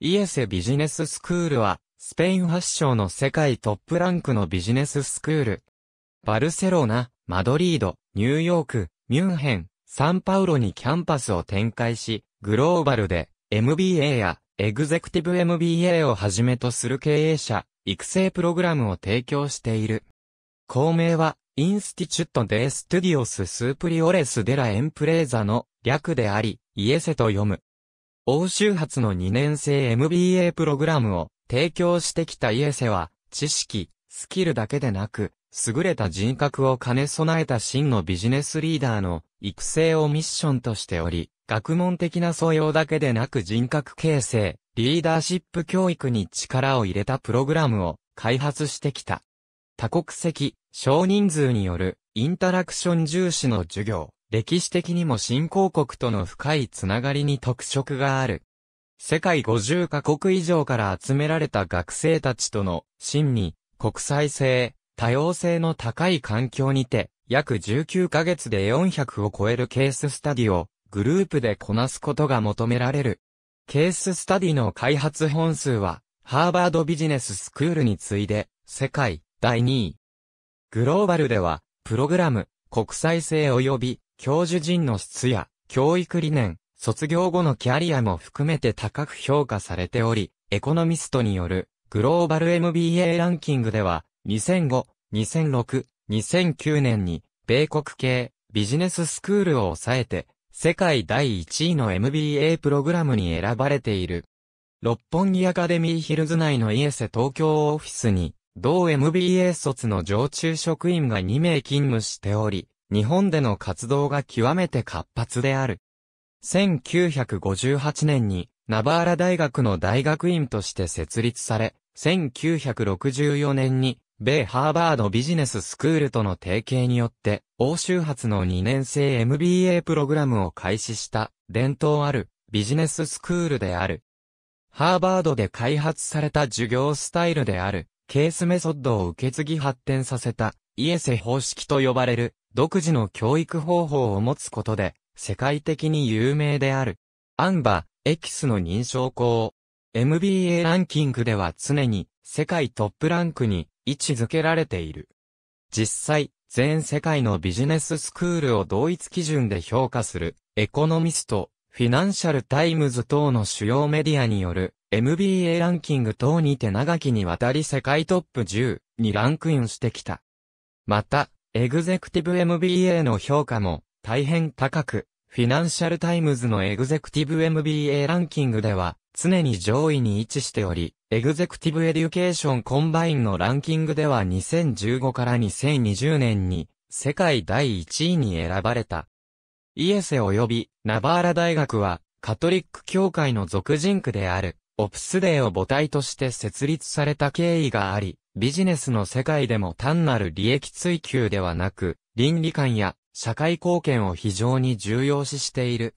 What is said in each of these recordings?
イエセビジネススクールは、スペイン発祥の世界トップランクのビジネススクール。バルセロナ、マドリード、ニューヨーク、ミュンヘン、サンパウロにキャンパスを展開し、グローバルで MBA やエグゼクティブ MBA をはじめとする経営者、育成プログラムを提供している。校名は、 Instituto de Estudios Superiores de la Empresa の略であり、イエセと読む。欧州発の2年生 MBA プログラムを提供してきたイエセは、知識、スキルだけでなく、優れた人格を兼ね備えた真のビジネスリーダーの育成をミッションとしており、学問的な素養だけでなく人格形成、リーダーシップ教育に力を入れたプログラムを開発してきた。多国籍、少人数によるインタラクション重視の授業。歴史的にも新興国との深いつながりに特色がある。世界50カ国以上から集められた学生たちとの真に国際性、多様性の高い環境にて約19ヶ月で400を超えるケーススタディをグループでこなすことが求められる。ケーススタディの開発本数はハーバードビジネススクールに次いで世界第2位。グローバルではプログラム、国際性及び教授陣の質や教育理念、卒業後のキャリアも含めて高く評価されており、エコノミストによるグローバル MBA ランキングでは2005、2006、2009年に米国系ビジネススクールを抑えて世界第1位の MBA プログラムに選ばれている。六本木アカデミーヒルズ内のイエセ東京オフィスに同 MBA 卒の常駐職員が2名勤務しており、日本での活動が極めて活発である。1958年にナバーラ大学の大学院として設立され、1964年に米ハーバードビジネススクールとの提携によって欧州発の2年生 MBA プログラムを開始した伝統あるビジネススクールである。ハーバードで開発された授業スタイルであるケースメソッドを受け継ぎ発展させたイエセ方式と呼ばれる独自の教育方法を持つことで、世界的に有名である。 AMBA、EQUIS の認証校。MBA ランキングでは常に世界トップランクに位置づけられている。実際、全世界のビジネススクールを同一基準で評価するエコノミスト、フィナンシャルタイムズ等の主要メディアによる MBA ランキング等にて長きにわたり世界トップ10にランクインしてきた。また、エグゼクティブ MBA の評価も大変高く、フィナンシャルタイムズのエグゼクティブ MBA ランキングでは常に上位に位置しており、 Executive Education Combined のランキングでは2015から2020年に世界第1位に選ばれた。イエセ及びナバーラ大学はカトリック教会の属人区であるオプス・デイを母体として設立された経緯があり、ビジネスの世界でも単なる利益追求ではなく、倫理観や社会貢献を非常に重要視している。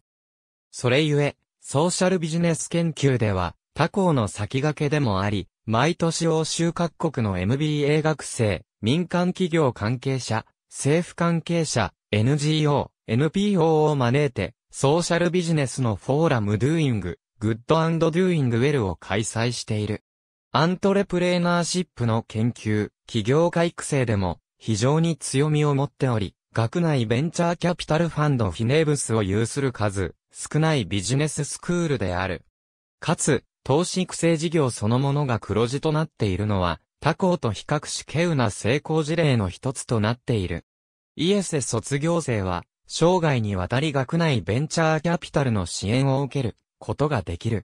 それゆえ、ソーシャルビジネス研究では、他校の先駆けでもあり、毎年欧州各国の MBA 学生、民間企業関係者、政府関係者、NGO、NPO を招いて、ソーシャルビジネスのフォーラム Doing Good Doing Well を開催している。アントレプレーナーシップの研究、起業家育成でも非常に強みを持っており、学内ベンチャーキャピタルファンド Finaves を有する数少ないビジネススクールである。かつ、投資育成事業そのものが黒字となっているのは、他校と比較し稀有な成功事例の一つとなっている。イエセ卒業生は、生涯にわたり学内ベンチャーキャピタルの支援を受けることができる。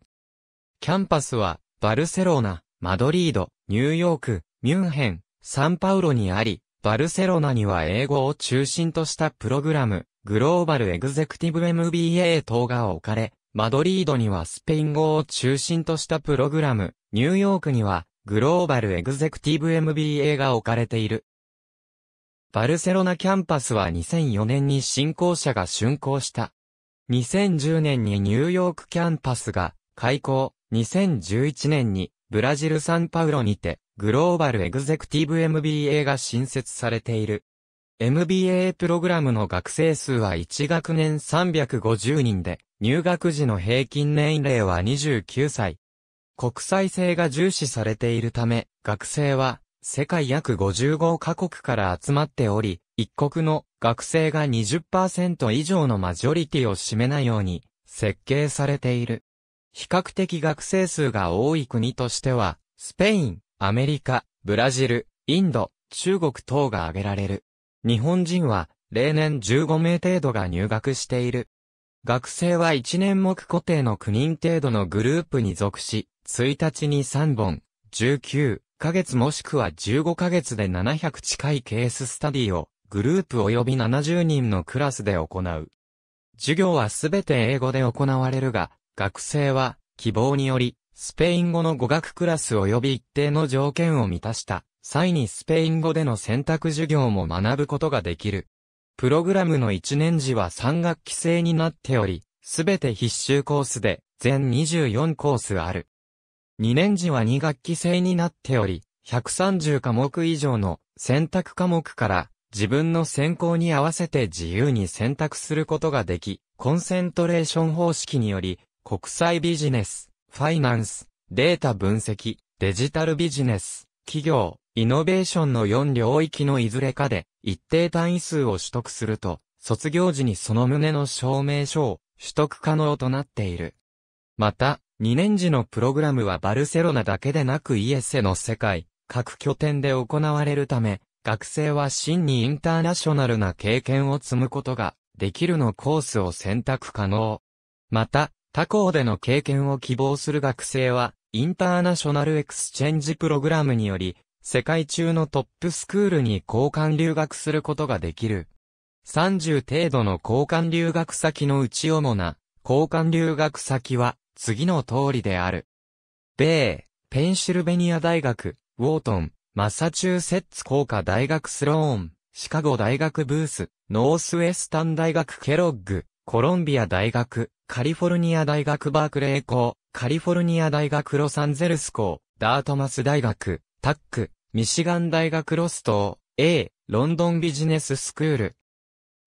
キャンパスは、バルセロナ、マドリード、ニューヨーク、ミュンヘン、サンパウロにあり、バルセロナには英語を中心としたプログラム、グローバルエグゼクティブ MBA 等が置かれ、マドリードにはスペイン語を中心としたプログラム、ニューヨークにはグローバルエグゼクティブ MBA が置かれている。バルセロナキャンパスは2004年に新校舎が竣工した。2010年にニューヨークキャンパスが開校、2011年にブラジルサンパウロにて、グローバルエグゼクティブ MBA が新設されている。MBA プログラムの学生数は1学年350人で、入学時の平均年齢は29歳。国際性が重視されているため、学生は世界約55カ国から集まっており、一国の学生が20%以上のマジョリティを占めないように設計されている。比較的学生数が多い国としては、スペイン、アメリカ、ブラジル、インド、中国等が挙げられる。日本人は例年15名程度が入学している。学生は1年目固定の9人程度のグループに属し、1日に3本、19ヶ月もしくは15ヶ月で700近いケーススタディをグループ及び70人のクラスで行う。授業はすべて英語で行われるが、学生は希望により、スペイン語の語学クラス及び一定の条件を満たした際にスペイン語での選択授業も学ぶことができる。プログラムの1年時は3学期制になっており、すべて必修コースで全24コースある。2年時は2学期制になっており、130科目以上の選択科目から自分の専攻に合わせて自由に選択することができ、コンセントレーション方式により、国際ビジネス、ファイナンス、データ分析、デジタルビジネス、企業、イノベーションの4領域のいずれかで一定単位数を取得すると、卒業時にその旨の証明書を取得可能となっている。また、2年時のプログラムはバルセロナだけでなくイエセの世界、各拠点で行われるため、学生は真にインターナショナルな経験を積むことができるのコースを選択可能。また、他校での経験を希望する学生は、インターナショナルエクスチェンジプログラムにより、世界中のトップスクールに交換留学することができる。30程度の交換留学先のうち主な交換留学先は次の通りである。米、ペンシルベニア大学、ウォートン、マサチューセッツ工科大学スローン、シカゴ大学ブース、ノースウェスタン大学ケロッグ、コロンビア大学、カリフォルニア大学バークレー校、カリフォルニア大学ロサンゼルス校、ダートマス大学、タック、ミシガン大学ロスト A、ロンドンビジネススクール。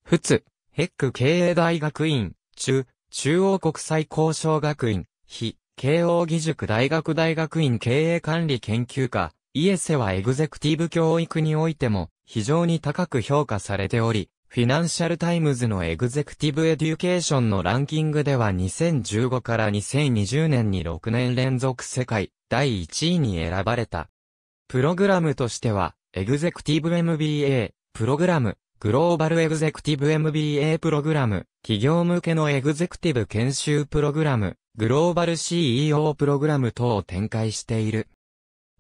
仏、HEC 経営大学院、中、中欧国際工商学院、日、慶応義塾大学大学院経営管理研究科、 IESE はエグゼクティブ教育においても非常に高く評価されており、フィナンシャルタイムズのエグゼクティブエデュケーションのランキングでは2015から2020年に6年連続世界第1位に選ばれた。プログラムとしては、エグゼクティブ MBA プログラム、グローバルエグゼクティブ MBA プログラム、企業向けのエグゼクティブ研修プログラム、グローバル CEO プログラム等を展開している。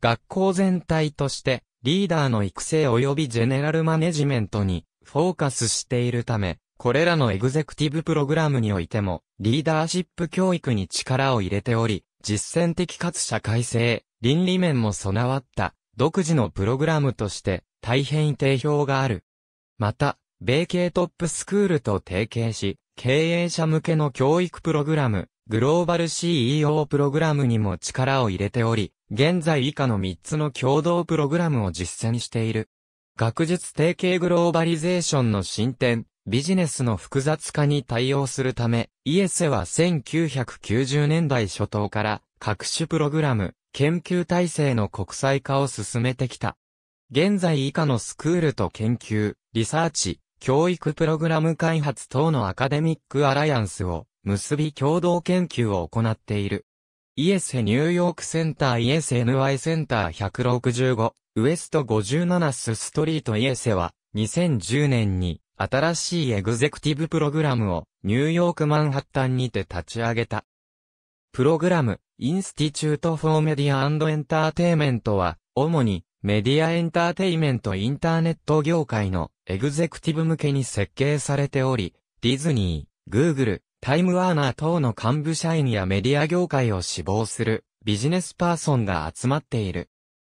学校全体として、リーダーの育成及びジェネラルマネジメントにフォーカスしているため、これらのエグゼクティブプログラムにおいても、リーダーシップ教育に力を入れており、実践的かつ社会性、倫理面も備わった独自のプログラムとして大変定評がある。また、米系トップスクールと提携し、経営者向けの教育プログラム、グローバル CEO プログラムにも力を入れており、現在以下の3つの共同プログラムを実践している。学術提携グローバリゼーションの進展、ビジネスの複雑化に対応するため、イエセは1990年代初頭から各種プログラム、研究体制の国際化を進めてきた。現在以下のスクールと研究、リサーチ、教育プログラム開発等のアカデミックアライアンスを結び共同研究を行っている。イエセニューヨークセンターイエセ NY センター165ウエスト57スストリートイエセは2010年に新しいエグゼクティブプログラムをニューヨークマンハッタンにて立ち上げた。プログラム、 Institute for Media Entertainment は、主にメディアエンターテイメントインターネット業界のエグゼクティブ向けに設計されており、ディズニー、グーグル、タイムワーナー等の幹部社員やメディア業界を志望するビジネスパーソンが集まっている。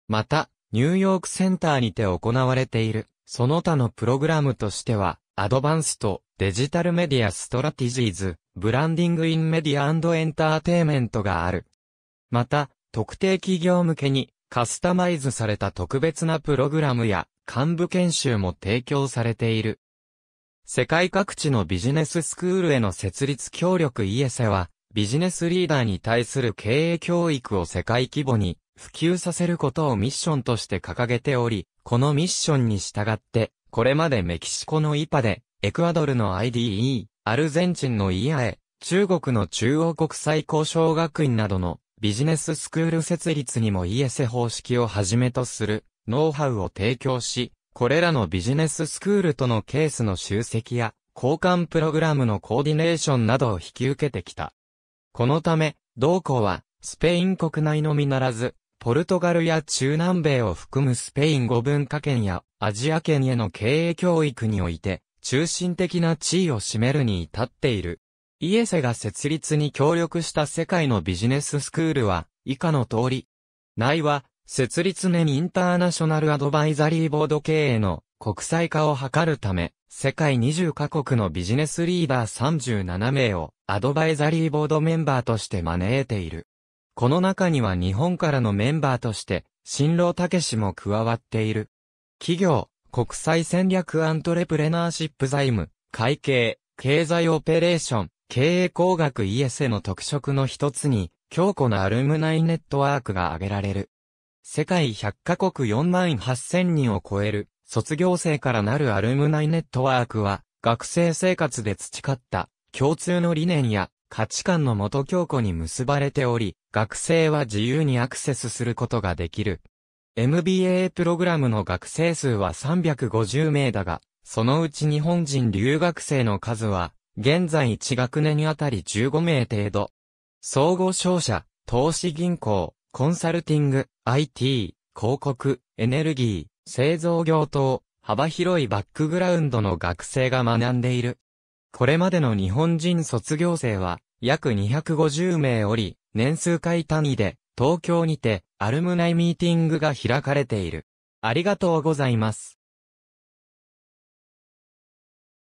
また、ニューヨークセンターにて行われている、その他のプログラムとしては、 Advanced Digital Media Strategies、Branding in Media Entertainment がある。また、特定企業向けにカスタマイズされた特別なプログラムや幹部研修も提供されている。世界各地のビジネススクールへの設立協力イエセは、ビジネスリーダーに対する経営教育を世界規模に普及させることをミッションとして掲げており、このミッションに従って、これまでメキシコのイパで、エクアドルの IDE、アルゼンチンの IAE、中国の中央国際交渉学院などのビジネススクール設立にもイエセ方式をはじめとするノウハウを提供し、これらのビジネススクールとのケースの集積や交換プログラムのコーディネーションなどを引き受けてきた。このため、同校はスペイン国内のみならず、ポルトガルや中南米を含むスペイン語文化圏やアジア圏への経営教育において、中心的な地位を占めるに至っている。イエセが設立に協力した世界のビジネススクールは、以下の通り。内は、設立年インターナショナルアドバイザリーボード経営の国際化を図るため、世界20カ国のビジネスリーダー37名をアドバイザリーボードメンバーとして招いている。この中には日本からのメンバーとして、新郎武士も加わっている。企業、国際戦略アントレプレナーシップ財務、会計、経済オペレーション、経営工学イエセの特色の一つに、強固なアルムナイネットワークが挙げられる。世界100カ国4万8000人を超える、卒業生からなるアルムナイネットワークは、学生生活で培った共通の理念や価値観のもと強固に結ばれており、学生は自由にアクセスすることができる。MBA プログラムの学生数は350名だが、そのうち日本人留学生の数は現在1学年にあたり15名程度。総合商社、投資銀行、コンサルティング、IT、広告、エネルギー、製造業等、幅広いバックグラウンドの学生が学んでいる。これまでの日本人卒業生は約250名おり、年数回単位で東京にてアルムナイミーティングが開かれている。ありがとうございます。